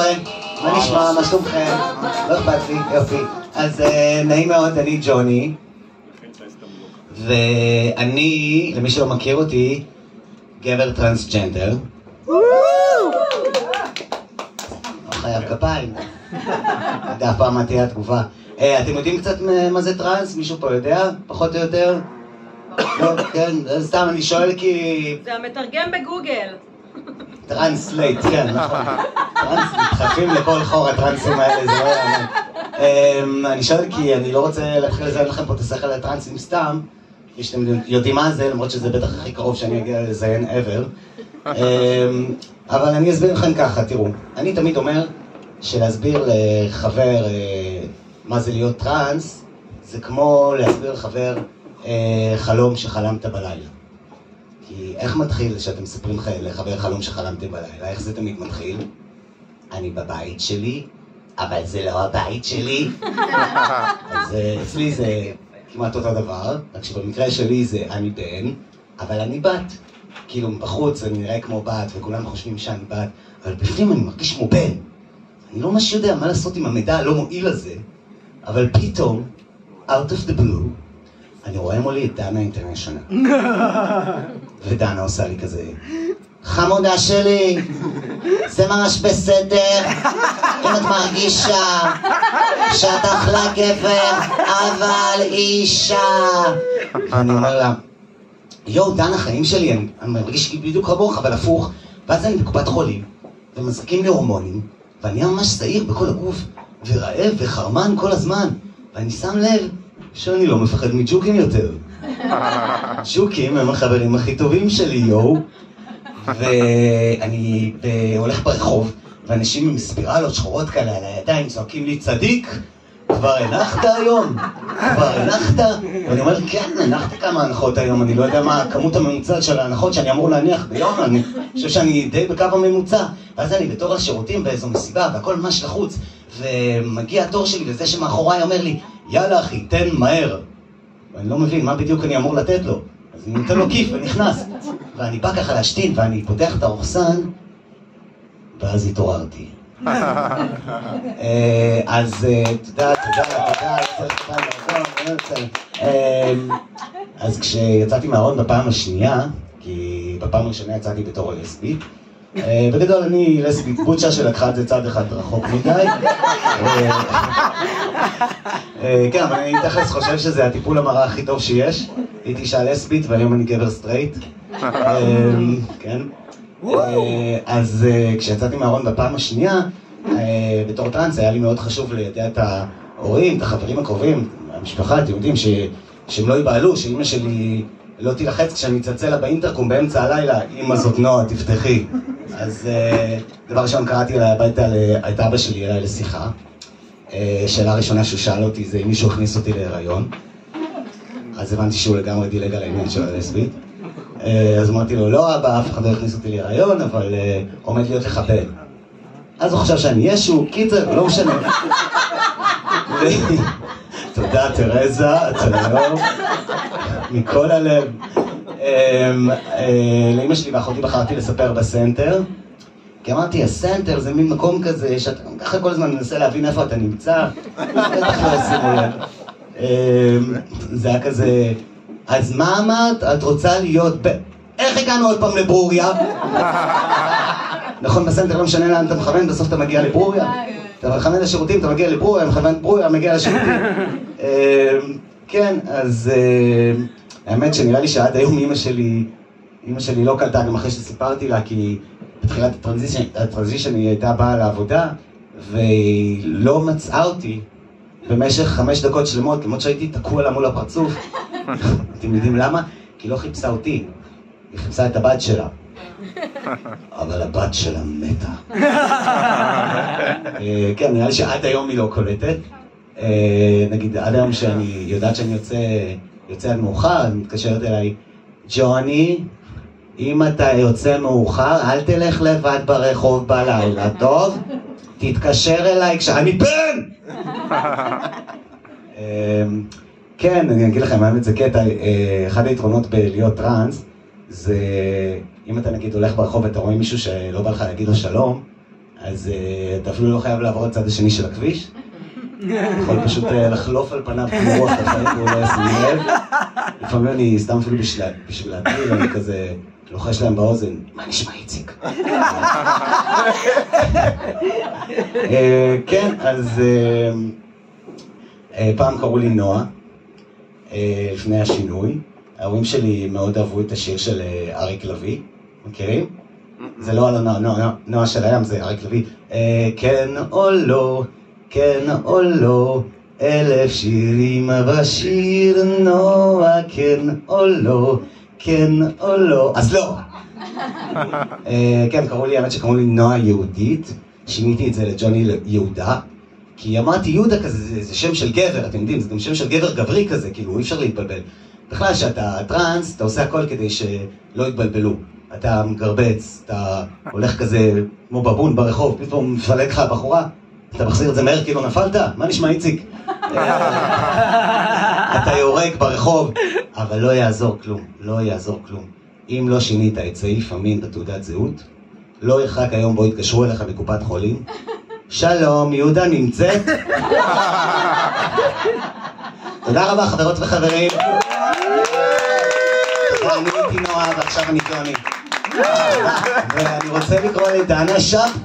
קורה? מה נשמע? מה שלומכם? לא אכפת לי, יופי. אז אה, נעים מאוד, אני ג'וני. ואני, למי שלא מכיר אותי, גבר טרנסג'נדר. לא חייב כפיים. יודע אף פעם מה תהיה התגובה. אה, אתם יודעים קצת מה זה טרנס? מישהו פה יודע? פחות או יותר? לא, כן, סתם אני שואל כי... זה המתרגם בגוגל. Translate, כן, נכון. טרנס, מתחלפים לכל חור הטרנסים האלה, זה לא יאמן. אמ, אני שואל כי אני לא רוצה להתחיל לזיין לכם פה את השכל הטרנסים סתם, כפי שאתם יודעים מה זה, למרות שזה בטח הכי קרוב שאני אגיע לזיין ever. אמ, אבל אני אסביר לכם ככה, תראו, אני תמיד אומר שלהסביר לחבר אה, מה זה להיות טרנס, זה כמו להסביר לחבר אה, חלום שחלמת בלילה. כי איך מתחיל שאתם מספרים לחבר חלום שחלמתם בלילה? איך זה תמיד מתחיל? אני בבית שלי, אבל זה לא הבית שלי. אז אה, אצלי זה כמעט אותו דבר, רק שבמקרה שלי זה אני בן, אבל אני בת. כאילו בחוץ אני נראה כמו בת, וכולם חושבים שאני בת, אבל בפנים אני מרגיש כמו בן. אני לא ממש יודע מה לעשות עם המידע הלא מועיל הזה, אבל פתאום, out of the blue, אני רואה מולי את דנה אינטרנשיונל. ודנה עושה לי כזה, חמודה שלי, זה ממש בסדר, אם את מרגישה שאת אחלה גבר, אבל אישה. ואני אומר לה, יואו, דנה, חיים שלי, אני, אני מרגיש בדיוק כמוך, אבל הפוך. ואז אני בקופת חולים, ומזריקים לי הורמונים, ואני ממש שעיר בכל הגוף, ורעב וחרמן כל הזמן, ואני שם לב שאני לא מפחד מג'וקים יותר. ג'וקים הם החברים הכי טובים שלי, יואו. ואני הולך ברחוב, ואנשים עם ספירלות שחורות כאלה על הידיים צועקים לי, צדיק, כבר הנחת היום? כבר הנחת? ואני אומר, כן, הנחתי כמה הנחות היום, אני לא יודע מה הכמות הממוצעת של ההנחות שאני אמור להניח ביום, אני חושב שאני די בקו הממוצע. ואז אני בתור השירותים באיזו מסיבה, והכל ממש לחוץ, ומגיע התור שלי, וזה שמאחוריי אומר לי, יאללה אחי, תן מהר. ואני לא מבין מה בדיוק אני אמור לתת לו. אז אני נותן לו כיף ונכנס. ואני בא ככה להשתין, ואני פותח את האורסן, ואז התעוררתי. אה, אז אה, תודה, תודה, תודה, אה, אז כשיצאתי מהארון בפעם השנייה, כי בפעם הראשונה יצאתי בתור לסבית, בגדול אני לסבית בוצ'ה שלקחה את זה צעד אחד רחוק מדי. כן, אבל אני תכלס חושב שזה הטיפול המרה הכי טוב שיש. הייתי אישה לסבית והיום אני גבר סטרייט. כן. אז כשיצאתי מהארון בפעם השנייה, בתור טראנס היה לי מאוד חשוב לידע את ההורים, את החברים הקרובים, המשפחה, אתם יודעים, שהם לא ייבהלו, שאימא שלי לא תילחץ כשאני אצלצל לה באינטרקום באמצע הלילה, אימא זאת נועה, תפתחי. אז דבר ראשון קראתי הביתה את אבא שלי אליי לשיחה. שאלה ראשונה שהוא שאל אותי זה אם מישהו הכניס אותי להיריון. אז הבנתי שהוא לגמרי דילג על העניין של הלסבית. אז אמרתי לו, לא אבא, אף אחד לא הכניס אותי להיריון, אבל עומד להיות לך בן. אז הוא חשב שאני ישו, קיצר, לא משנה. תודה, תרזה, לא... מכל הלב. לאמא שלי ואחותי בחרתי לספר בסנטר. כי אמרתי, הסנטר זה מין מקום כזה, שאתה ככה כל הזמן מנסה להבין איפה אתה נמצא, לב. זה היה כזה, אז מה אמרת? את רוצה להיות ב... איך הגענו עוד פעם לברוריה? נכון, בסנטר לא משנה לאן אתה מכוון, בסוף אתה מגיע לברוריה. אתה מכוון לשירותים, אתה מגיע לברוריה, מכוון ברוריה, מגיע לשירותים. כן, אז האמת שנראה לי שעד היום אימא שלי, אימא שלי לא קלטה, גם אחרי שסיפרתי לה, כי בתחילת הטרנזישן היא הייתה באה לעבודה, והיא לא מצאה אותי במשך חמש דקות שלמות, למרות שהייתי תקוע לה מול הפרצוף. אתם יודעים למה? כי היא לא חיפשה אותי, היא חיפשה את הבת שלה. אבל הבת שלה מתה. כן, נראה לי שעד היום היא לא קולטת. נגיד, עד היום שאני יודעת שאני יוצא, יוצא מאוחר, היא מתקשרת אליי, ג'וני, אם אתה יוצא מאוחר, אל תלך לבד ברחוב בלילה, טוב? תתקשר אליי כשאני בן! כן, אני אגיד לכם, האמת זה קטע, אחד היתרונות בלהיות טראנס, זה אם אתה נגיד הולך ברחוב ואתה רואה מישהו שלא בא לך להגיד לו שלום, אז אה, אתה אפילו לא חייב לעבור לצד השני של הכביש. יכול פשוט אה, לחלוף על פניו כמו רוח החיים והוא לא ישים לב. לפעמים אני סתם אפילו בשביל להטיל, אני כזה לוחש להם באוזן, מה נשמע איציק? אה, כן, אז אה, פעם קראו לי נועה, לפני השינוי. ההורים שלי מאוד אהבו את השיר של אריק לביא, מכירים? זה לא על הנועה, נועה, נועה של הים, זה אריק לביא. כן או לא, כן או לא, אלף שירים בשיר נועה, כן או לא, כן או לא, אז לא. אה, כן, קראו לי, האמת שקראו לי נועה יהודית, שיניתי את זה לג'וני יהודה, כי אמרתי יהודה כזה, זה, זה שם של גבר, אתם יודעים, זה גם שם של גבר גברי כזה, כאילו אי אפשר להתבלבל. בכלל, כשאתה טראנס, אתה עושה הכל כדי שלא יתבלבלו. אתה מגרבץ, אתה הולך כזה כמו בבון ברחוב, פתאום מפלג לך הבחורה, אתה מחזיר את זה מהר כאילו נפלת? מה נשמע איציק? אתה יורק ברחוב, אבל לא יעזור כלום, לא יעזור כלום. אם לא שינית את סעיף המין בתעודת זהות, לא ירחק היום בו יתקשרו אליך בקופת חולים. שלום, יהודה נמצאת? תודה רבה חברות וחברים. אני הייתי נועה ועכשיו אני טועני. ואני רוצה לקרוא לדנה שבתאי.